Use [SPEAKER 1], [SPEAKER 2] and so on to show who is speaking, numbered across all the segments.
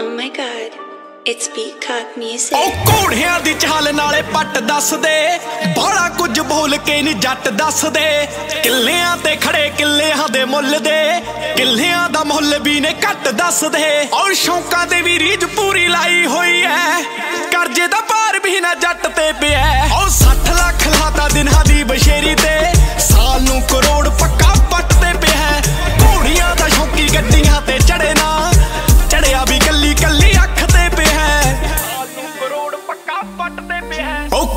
[SPEAKER 1] Oh my god, it's Peacock Music.
[SPEAKER 2] ਉਹ ਘੋੜਿਆਂ ਦੀ ਚਾਲ ਨਾਲੇ ਪੱਟ ਦੱਸਦੇ। ਬਾਲਾ ਕੁਝ ਬੋਲ ਕੇ ਨਹੀਂ ਜੱਟ ਦੱਸਦੇ। ਕਿੱਲਿਆਂ ਤੇ ਖੜੇ ਕਿੱਲਿਆਂ ਦੇ ਮੁੱਲ ਦੇ। ਕਿੱਲਿਆਂ ਦਾ ਮੁੱਲ ਵੀ ਨੇ ਘੱਟ ਦੱਸਦੇ। ਔਰ ਸ਼ੌਂਕਾਂ ਦੇ ਵੀ ਰੀਝ ਪੂਰੀ ਲਾਈ ਹੋਈ ਐ। ਕਰਜ਼ੇ ਦਾ ਭਾਰ ਵੀ ਨਾ ਜੱਟ ਤੇ ਪਿਆ। ਔਰ 60 ਲੱਖ ਲਾਤਾ ਦਿਨਾਂ ਦੀ ਬਸ਼ੇਰੀ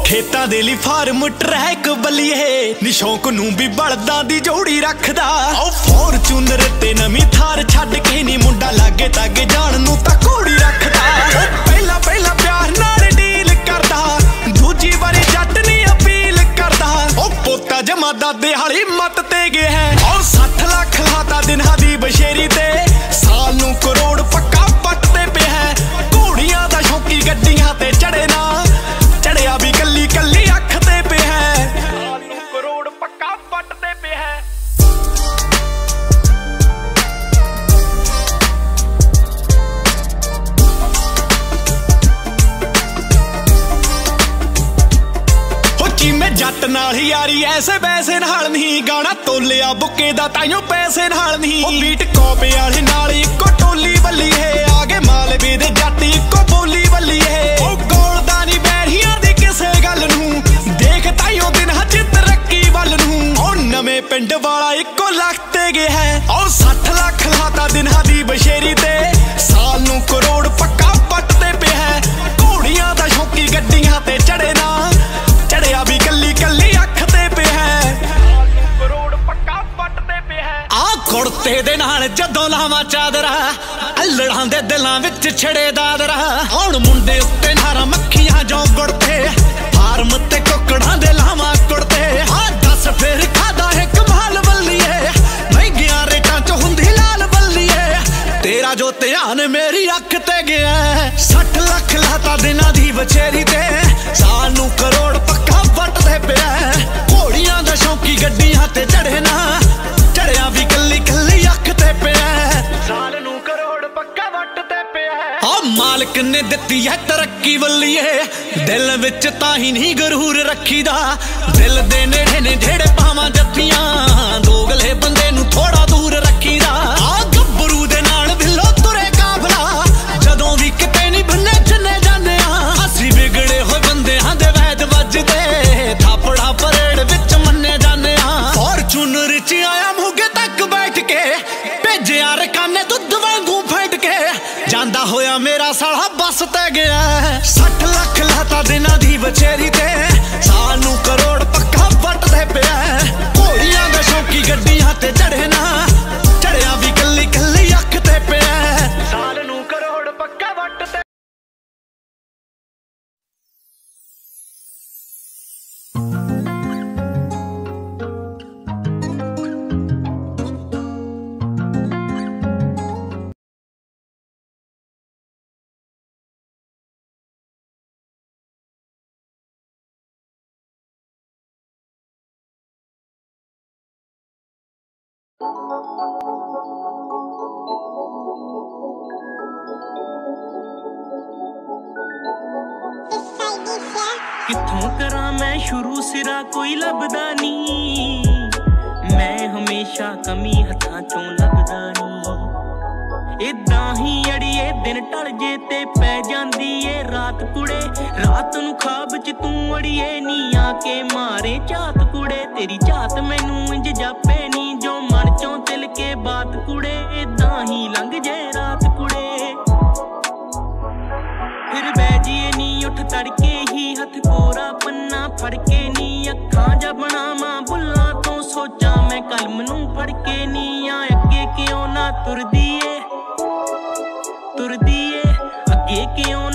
[SPEAKER 2] ਖੇਤਾਂ ਦੇ ਲਈ ਫਾਰਮ ਟਰੈਕ ਬਲੀਏ। ਨਿਸ਼ੌਕ ਨੂੰ ਵੀ ਬਲਦਾਂ ਦੀ ਜੋੜੀ ਰੱਖਦਾ। ਉਹ ਫੋਰਚੂਨਰ ਤੇ ਨਵੀਂ ਥਾਰ ਛੱਡ ਕੇ ਨਹੀਂ ਮੁੰਡਾ ਲਾਗੇ ਤਾਗੇ ਜਾਣ ਨੂੰ ਤਾਂ ਘੋੜੀ ਰੱਖਦਾ। ਉਹ ਪਹਿਲਾਂ ਪਿਆਰ ਨਾਲ ਡੀਲ ਕਰਦਾ। ਦੂਜੀ ਵਾਰੀ ਜੱਟ ਨਹੀਂ ਅਪੀਲ ਕਰਦਾ। ਉਹ ਪੋਤਾ ਜਮਾ ਦਾਦੇ ਵਾਲੀ ਮੱਤ ਤੇ ਗਿਆ ਹੈ। ਉਹ 60 ਲੱਖ ਲਾਤਾ ਦਿਨਾਂ ਦੀ ਬਸ਼ੇਰੀ ਤੇ। ਸਾਲ ਨੂੰ ਕਰੋੜ ਪੱਕਾ ਜੱਟ ਨਾਲ ਹੀ ਯਾਰੀ, ਐਸੇ ਵੈਸੇ ਨਾਲ ਨਹੀਂ। ਗਾਣਾ ਤੋਲਿਆ, ਬੁੱਕੇ ਦਾ ਤਾਈਓ ਪੈਸੇ ਨਾਲ ਨਹੀਂ। ਉਹ ਬੀਟ ਕੋਪੇ ਵਾਲੇ ਨਾਲ ਇੱਕੋ ਟੋਲੀ ਵੱਲੀ ਹੈ ਆਗੇ ਮਾਲਵੇ ਦੇ ਜੱਟ ਇੱਕੋ ਬੋਲੀ ਵੱਲੀ ਹੈ ਉਹ ਗੋਲਦਾ ਨਹੀਂ ਬੈਰੀਆਂ ਦੀ ਕਿਸੇ ਗੱਲ ਨੂੰ। ਦੇਖ ਤਾਈਓ ਦਿਨ ਹੱਜ ਤਰੱਕੀ ਵੱਲ ਨੂੰ। ਉਹ ਨਵੇਂ ਪਿੰਡ ਵਾਲਾ ਇੱਕੋ ਲੱਖ ਤੇ ਗਿਆ ਹੈ। ਉਹ 60 ਲੱਖ ਲਾਤਾ ਦਿਨਾਂ ਦੀ ਬਸ਼ੇਰੀ ਤੇ। ਸਾਲ ਨੂੰ ਕਰੋੜ ਪੱਕਾ ਪੱਟ ਤੇ ਪਿਆ ਹੈ। ਘੋੜੀਆਂ ਦਾ ਸ਼ੌਕੀ ਜਦੋਂ ਲਾਵਾਂ ਚਾਦਰਾ, ਅਲੜਾਂ ਦੇ ਦਿਲਾਂ ਵਿੱਚ ਛੜੇ ਦਾਦਰਾ। ਹੁਣ ਮੁੰਡੇ ਉੱਤੇ ਨਾਰਾ ਮੱਖੀਆਂ ਜੋ ਗੁੜਤੇ ਫਾਰਮ ਤੇ ਕੁੱਕੜਾਂ ਦੇ ਲਾਵਾਂ ਕੁੜਤੇ ਆ ਦੱਸ ਫੇਰ ਖਾਦਾ ਹੈ ਕਮਾਲ ਬੱਲੀਏ ਮਹਿੰਗੀਆਂ ਰੇਟਾਂ ਚ ਹੁੰਦੀ ਲਾਲ ਬੱਲੀਏ ਤੇਰਾ ਜੋ ਧਿਆਨ ਮੇਰੀ ਅੱਖ ਤੇ ਗਿਆ 60 ਲੱਖ ਲਾਤਾ ਦਿਨਾਂ ਦੀ ਬਚੇਰੀ ਤੇ। ਸਾਨੂੰ ਕਰੋੜ ਪੱਕਾ ਵੱਟਦੇ ਪਿਆ ਘੋੜੀਆਂ ਦਾ ਸ਼ੌਕੀ ਗੱਡੀਆਂ ਤੇ ਚੜੇ ਮਾਲਕ ਨੇ ਦਿੱਤੀ ਹੈ ਤਰੱਕੀ ਵੱਲੀਏ। ਦਿਲ ਵਿੱਚ ਤਾਂ ਹੀ ਨਹੀਂ ਗਰੂਰ ਰੱਖੀਦਾ। ਦਿਲ ਦੇ ਨੇੜੇ ਨੇ ਜਿਹੜੇ ਪਾਵਾਂ ਜੱਫੀਆਂ। ਦੋਗਲੇ ਬੰਦੇ ਭੇਜਿਆ ਰਕਾਨੇ ਦੁੱਧ ਵਾਂਗੂ ਫੈਂਟ ਕੇ ਜਾਂਦਾ ਹੋਇਆ ਮੇਰਾ ਸਾਲਾ ਬੱਸ ਤੇ ਗਿਆ। 60 ਲੱਖ ਲਾਤਾ ਦਿਨਾਂ ਦੀ ਬਚੇਰੀ ਤੇ। ਸਾਨੂੰ
[SPEAKER 3] ਕਿੱਥੋਂ ਕਰਾਂ ਮੈਂ ਸ਼ੁਰੂ, ਸਿਰਾ ਕੋਈ ਲੱਭਦਾ ਨਹੀਂ। ਮੈਂ ਹਮੇਸ਼ਾ ਕਮੀ ਹੱਥਾਂ ਚੋਂ ਲੱਭਦਾ ਨਹੀਂ। ਇਦਾਂ ਹੀ ਅੜੀਏ ਦਿਨ ਢਲ ਜੇ ਤੇ ਪੈ ਜਾਂਦੀ ਏ ਰਾਤ ਕੁੜੇ। ਰਾਤ ਨੂੰ ਖਾਬ ਚ ਤੂੰ ਅੜੀਏ ਨੀ ਆ ਕੇ ਮਾਰੇ ਝਾਤ ਕੁੜੇ। ਤੇਰੀ ਝਾਤ ਮੈਨੂੰ ਇੰਜ ਜਾਪੇ। ਕੇ ਬਾਤ ਕੁੜੇ ਤਾਂ ਹੀ ਲੰਘ ਜੇ ਰਾਤ ਕੁੜੇ। ਫਿਰ ਬਹਿ ਜੀਏ ਨੀ, ਉੱਠ ਤੜਕੇ ਹੀ ਹੱਥ ਕੋਰਾ ਪੰਨਾ ਫੜ ਕੇ ਨੀ। ਅੱਖਾਂ ਜਾਂ ਬਣਾਵਾਂ ਬੁੱਲਾਂ ਤੋਂ ਸੋਚਾਂ, ਮੈਂ ਕਲਮ ਨੂੰ ਫੜ ਕੇ ਨੀ। ਆ ਅੱਗੇ ਕਿਉਂ ਨਾ ਤੁਰਦੀ ਏ ਤੁਰਦੀ ਏ ਅੱਗੇ ਕਿਉਂ